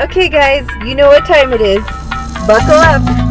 Okay guys, you know what time it is. Buckle up!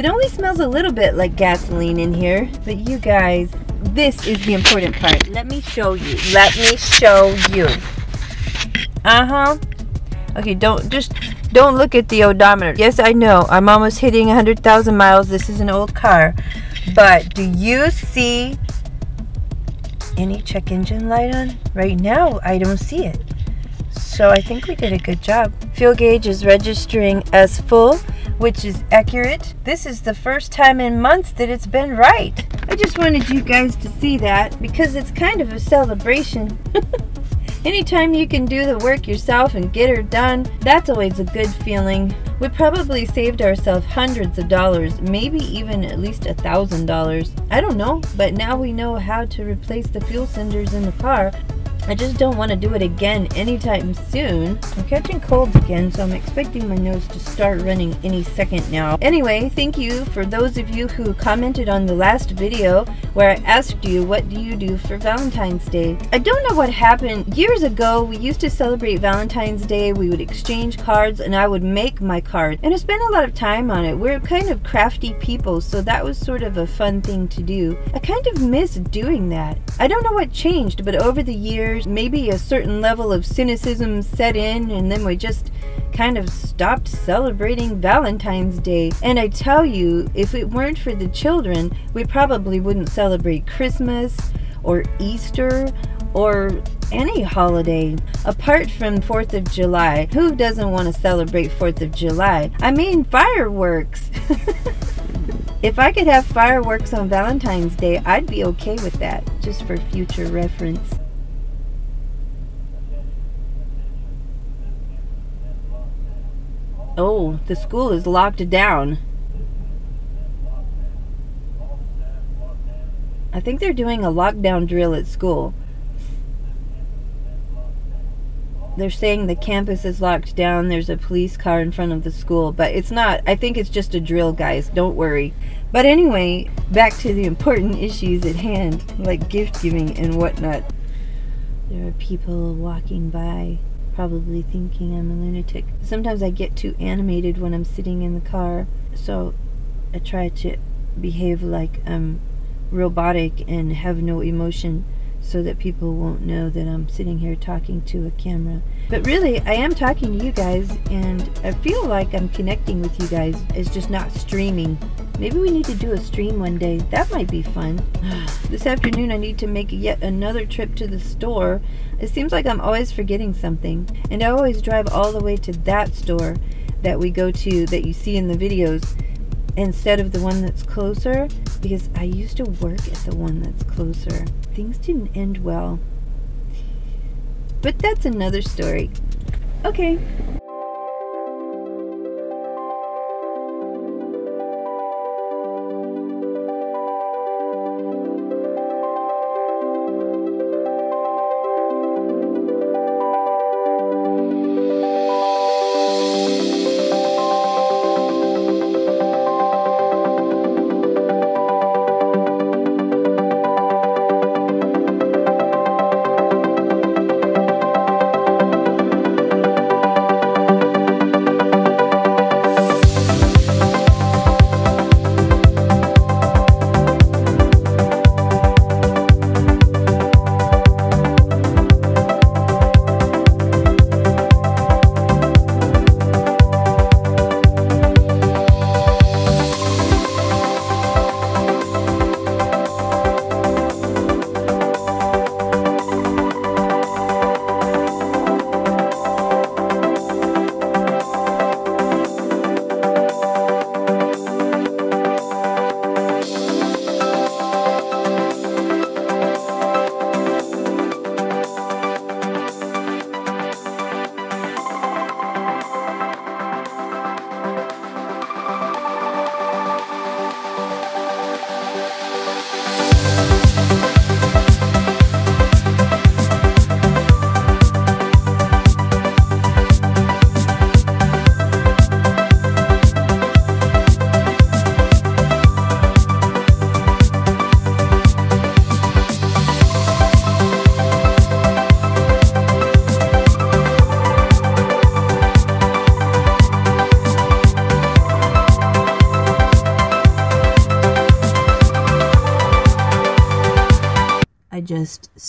It only smells a little bit like gasoline in here, but you guys, this is the important part. Let me show you. Let me show you. Uh-huh. Okay, don't just don't look at the odometer. Yes, I know. I'm almost hitting 100,000 miles. This is an old car. But do you see any check engine light on? Right now, I don't see it. So I think we did a good job. Fuel gauge is registering as full, which is accurate. This is the first time in months that it's been right. I just wanted you guys to see that because it's kind of a celebration. Anytime you can do the work yourself and get her done, that's always a good feeling. We probably saved ourselves hundreds of dollars, maybe even at least a thousand dollars. I don't know, but now we know how to replace the fuel cylinders in the car I just don't want to do it again anytime soon. I'm catching colds again, so I'm expecting my nose to start running any second now. Anyway, thank you for those of you who commented on the last video where I asked you, what do you do for Valentine's Day? I don't know what happened. Years ago, we used to celebrate Valentine's Day. We would exchange cards, and I would make my card. And I spent a lot of time on it. We're kind of crafty people, so that was sort of a fun thing to do. I kind of miss doing that. I don't know what changed, but over the years, years, maybe a certain level of cynicism set in, and then we just kind of stopped celebrating Valentine's Day. And I tell you, if it weren't for the children, we probably wouldn't celebrate Christmas or Easter or any holiday apart from 4th of July. Who doesn't want to celebrate 4th of July? I mean, fireworks. if I could have fireworks on Valentine's Day, I'd be okay with that, just for future reference. Oh, the school is locked down. I think they're doing a lockdown drill at school. They're saying the campus is locked down. There's a police car in front of the school, but it's not. I think it's just a drill, guys. Don't worry. But anyway, back to the important issues at hand, like gift giving and whatnot. There are people walking by probably thinking I'm a lunatic. Sometimes I get too animated when I'm sitting in the car, so I try to behave like I'm robotic and have no emotion so that people won't know that I'm sitting here talking to a camera. But really, I am talking to you guys, and I feel like I'm connecting with you guys. It's just not streaming. Maybe we need to do a stream one day. That might be fun. this afternoon, I need to make yet another trip to the store. It seems like I'm always forgetting something. And I always drive all the way to that store that we go to that you see in the videos instead of the one that's closer because I used to work at the one that's closer. Things didn't end well. But that's another story. Okay.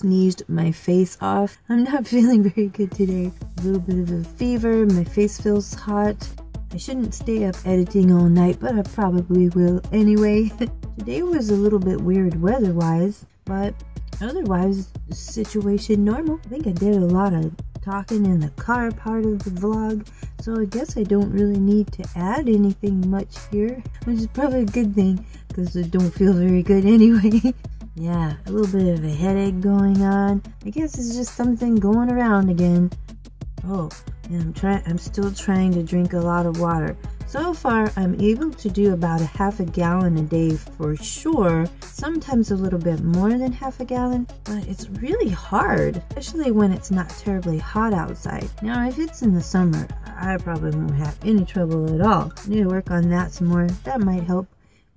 Sneezed my face off. I'm not feeling very good today. A little bit of a fever, my face feels hot. I shouldn't stay up editing all night, but I probably will anyway. today was a little bit weird weather-wise, but otherwise, situation normal. I think I did a lot of talking in the car part of the vlog, so I guess I don't really need to add anything much here, which is probably a good thing, because I don't feel very good anyway. Yeah, a little bit of a headache going on. I guess it's just something going around again. Oh, and I'm trying I'm still trying to drink a lot of water. So far, I'm able to do about a half a gallon a day for sure, sometimes a little bit more than half a gallon, but it's really hard, especially when it's not terribly hot outside. Now, if it's in the summer, I probably won't have any trouble at all. I need to work on that some more. That might help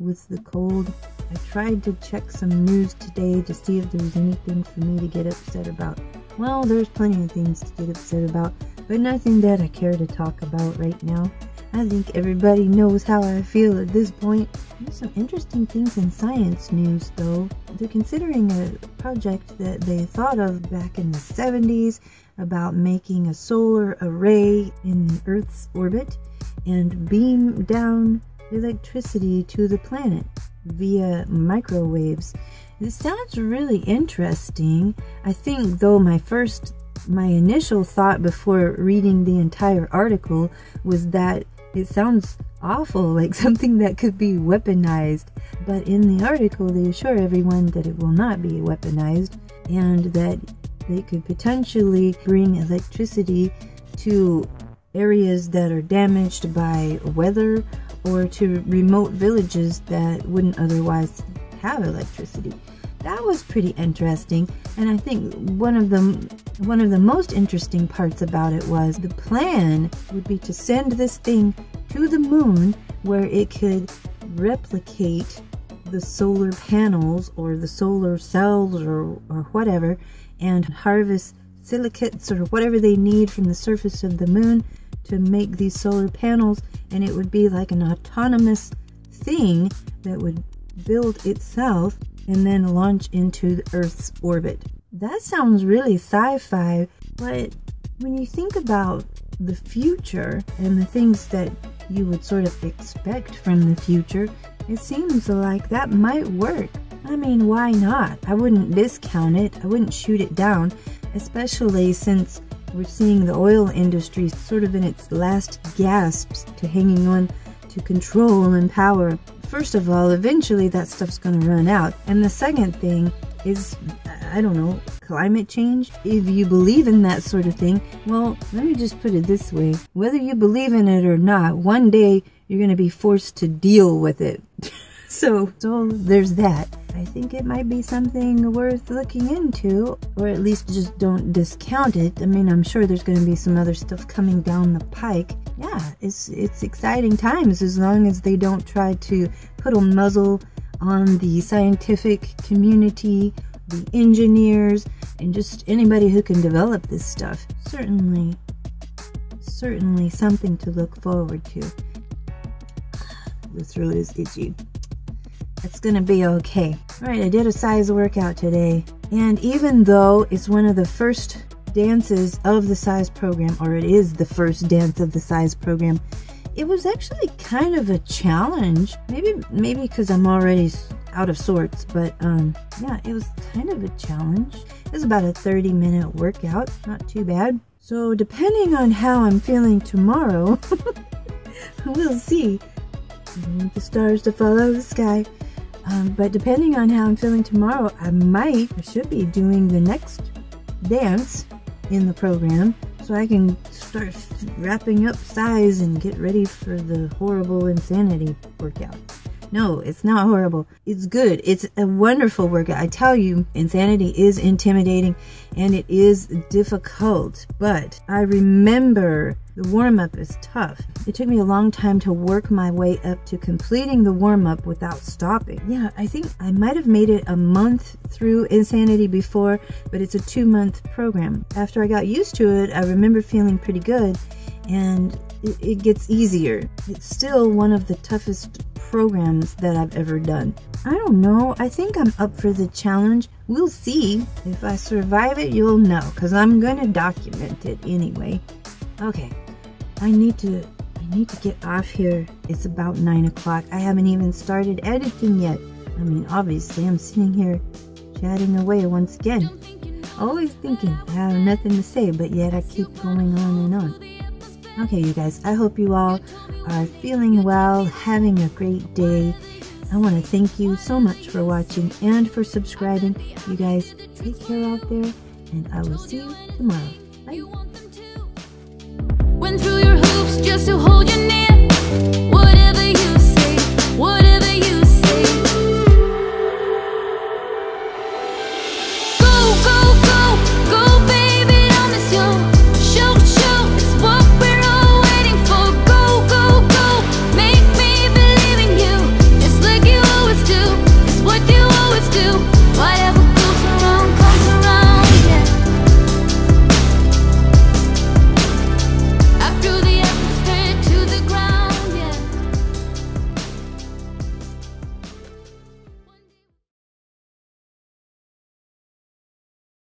with the cold. I tried to check some news today to see if there was anything for me to get upset about. Well, there's plenty of things to get upset about, but nothing that I care to talk about right now. I think everybody knows how I feel at this point. There's some interesting things in science news though. They're considering a project that they thought of back in the 70s about making a solar array in Earth's orbit and beam down electricity to the planet via microwaves. This sounds really interesting. I think though my first my initial thought before reading the entire article was that it sounds awful, like something that could be weaponized. But in the article, they assure everyone that it will not be weaponized and that they could potentially bring electricity to areas that are damaged by weather or to remote villages that wouldn't otherwise have electricity. That was pretty interesting and i think one of the one of the most interesting parts about it was the plan would be to send this thing to the moon where it could replicate the solar panels or the solar cells or, or whatever and harvest silicates or whatever they need from the surface of the moon to make these solar panels and it would be like an autonomous thing that would build itself and then launch into the Earth's orbit. That sounds really sci fi, but when you think about the future and the things that you would sort of expect from the future, it seems like that might work. I mean, why not? I wouldn't discount it, I wouldn't shoot it down, especially since we're seeing the oil industry sort of in its last gasps to hanging on to control and power first of all, eventually that stuff's going to run out. And the second thing is, I don't know, climate change. If you believe in that sort of thing, well, let me just put it this way. Whether you believe in it or not, one day you're going to be forced to deal with it. so, so there's that. I think it might be something worth looking into, or at least just don't discount it. I mean, I'm sure there's going to be some other stuff coming down the pike. Yeah, it's it's exciting times as long as they don't try to put a muzzle on the scientific community, the engineers, and just anybody who can develop this stuff. Certainly, certainly something to look forward to. This really is itchy. It's gonna be okay. Alright, I did a CIZE workout today, and even though it's one of the first dances of the CIZE program, or it is the first dance of the CIZE program, it was actually kind of a challenge. Maybe maybe because I'm already out of sorts, but um, yeah, it was kind of a challenge. It was about a 30 minute workout, not too bad. So depending on how I'm feeling tomorrow, we'll see. I want The stars to follow the sky. Um, but depending on how I'm feeling tomorrow, I might or should be doing the next dance in the program so I can start wrapping up CIZE and get ready for the horrible insanity workout. No, it's not horrible. It's good. It's a wonderful workout. I tell you, insanity is intimidating and it is difficult, but I remember the warm up is tough. It took me a long time to work my way up to completing the warm up without stopping. Yeah, I think I might have made it a month through Insanity before, but it's a two month program. After I got used to it, I remember feeling pretty good and it, it gets easier. It's still one of the toughest programs that I've ever done. I don't know. I think I'm up for the challenge. We'll see. If I survive it, you'll know, because I'm going to document it anyway. Okay, I need to I need to get off here. It's about 9 o'clock. I haven't even started editing yet. I mean, obviously, I'm sitting here chatting away once again. Always thinking I have nothing to say, but yet I keep going on and on. Okay, you guys, I hope you all are feeling well, having a great day. I want to thank you so much for watching and for subscribing. You guys, take care out there, and I will see you tomorrow. Bye. Went through your hoops just to hold you near.